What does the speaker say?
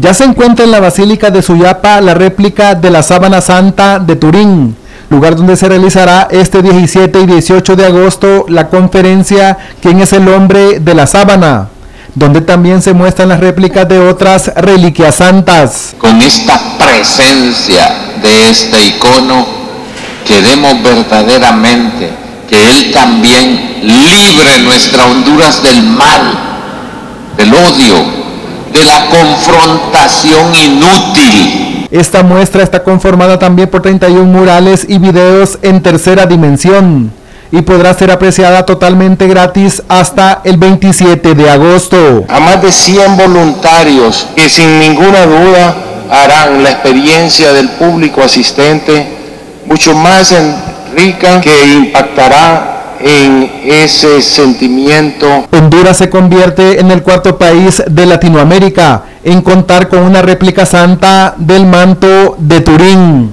Ya se encuentra en la Basílica de Suyapa la réplica de la Sábana Santa de Turín, lugar donde se realizará este 17 y 18 de agosto la conferencia ¿Quién es el hombre de la sábana? donde también se muestran las réplicas de otras reliquias santas. Con esta presencia de este icono, queremos verdaderamente que Él también libre nuestra Honduras del mal, del odio, de la confrontación inútil. Esta muestra está conformada también por 31 murales y videos en tercera dimensión y podrá ser apreciada totalmente gratis hasta el 27 de agosto. A más de 100 voluntarios que sin ninguna duda harán la experiencia del público asistente mucho más rica que impactará en ese sentimiento. Honduras se convierte en el cuarto país de Latinoamérica en contar con una réplica santa del manto de Turín.